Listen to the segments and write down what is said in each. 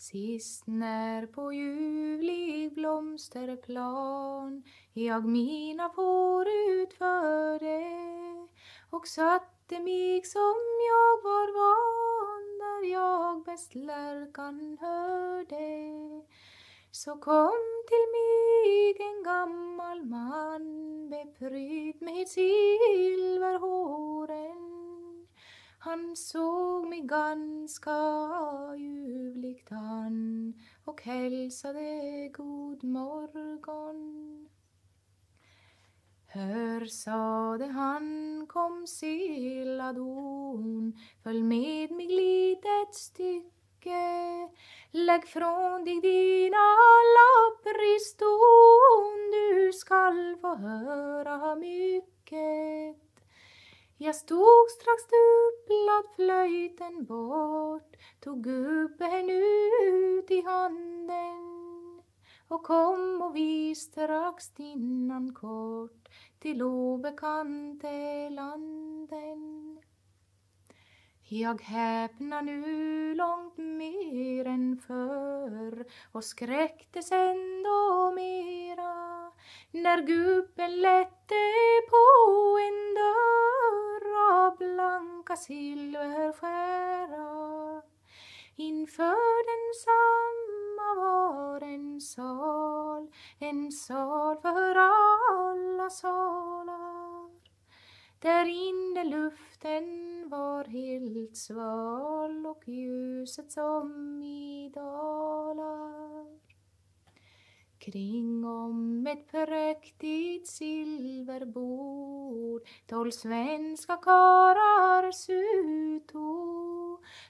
Sist när på ljuvlig blomsterplan jag mina får utförde och satte mig som jag var van där jag bäst lärkan hörde så kom till mig en gammal man beprydd med silverhår han såg mig ganska ljuvligt an och hälsade god morgon. Hör, sade han, kom silladon, följ med mig litet stycke. Lägg från dig dina lappar i ston, du skall få höra mycket. Jag stod strax dubblad flöjten bort, tog gubben ut i handen och kom och vi strax innan kort till obekante landen. Jag häpnar nu långt mer än förr och skräcktes ändå mera när gubben lätte på en dörr blanka silverskära. Inför densamma var en sal, en sal för alla salar. Där inne luften var helt sval och ljuset som i dalar. Kring om ett präktigt silverbord tolv svenska karlar suto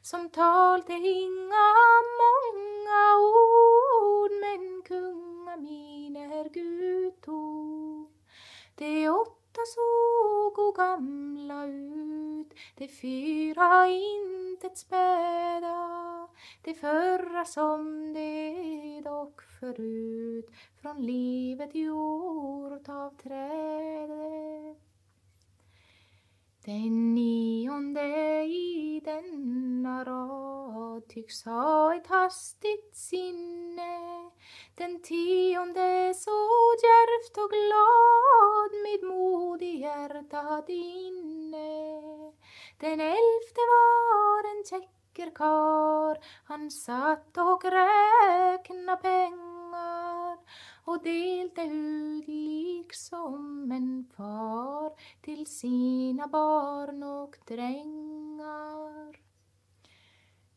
som talte inga många ord. Men kungaminer guto. De åtta såg gamla ut, de fyra intet späda, de förra som det dock förut. Från livet gjort av trädet. Den nionde i denna rad tycks ha ett hastigt sinne. Den tionde så djärvt och glad med mod i hjärtat inne Den elfte var en käcker Han satt och räkna pengar och delte ut liksom en far till sina barn och drängar.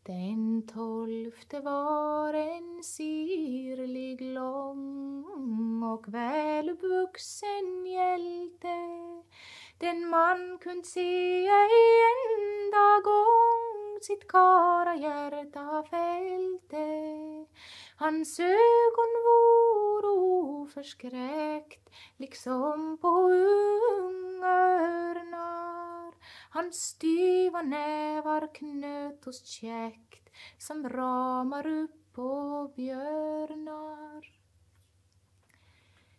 Den tolfte var en sirlig, lång och väluppvuxen hjälte. Den man kunde se ej enda gång sitt karahjärta fälte. Hans ögon voro förskräckt, liksom på ungörnar. Hans styva nävar knöt käckt som ramar upp på björnar.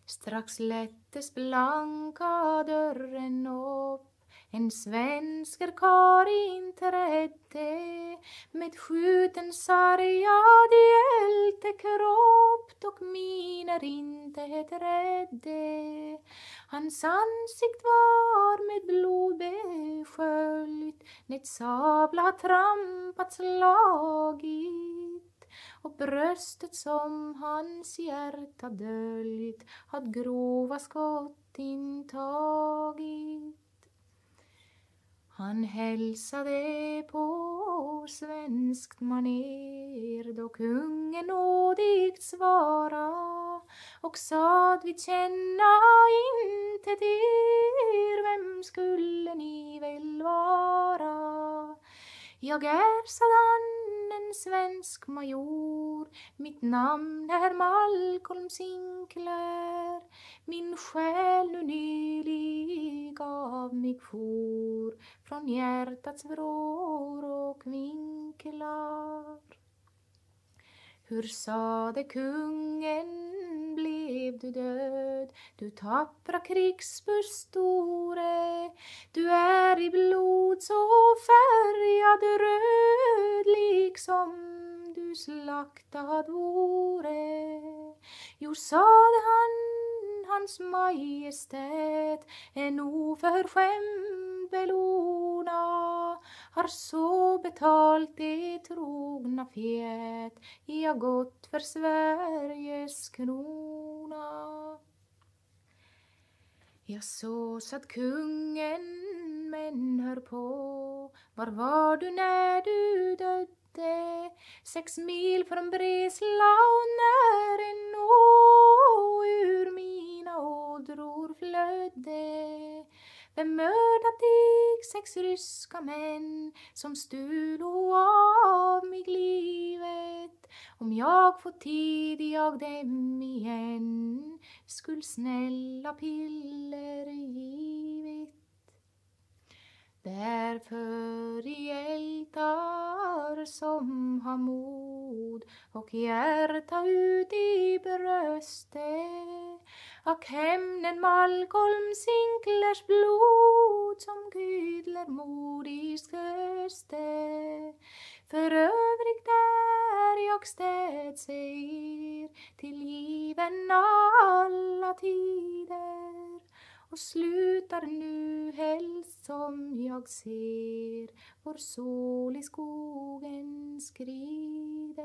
Strax lättes blanka dörren upp en svensker kar inträdde med skjuten sargad i kropp och miner intet rädde. Hans ansikt var med blod besköljt, net sabla trampat slagit och bröstet som hans hjärta döljt had grova skott intagit. Han hälsade på svenskt maner då kungen nådigt svara och sad' vi känna inte er, vem skulle ni väl vara? Jag är sådan en svensk major, mitt namn är Malcolm Sinclair. Min själ nu nylig av mig for från hjärtats vrår och vinklar. Hur sade kungen blev du död, du tappra krigsbustore. Du är i blod så färgad röd slaktad vore. Jo, sade han, hans majestät en oförskämd belona har så betalt det trogna fjät jag gått för Sveriges krona. Jag så satt kungen, men hör på, var var du när du dödde? Sex mil från Breslau när en å ur mina ådror flödde. Vem mördat dig, sex ryska män som stulo av mig livet? Om jag får tid jag dem igen skull snälla piller givit. Därför hjältar som har mod och hjärta ut i bröstet och hämnen Malcolm Sinklers blod som gudler modigt röste. För övrigt är jag städsejer till given alla tider och slutar nu helst som jag ser vår sol i skogen skrider.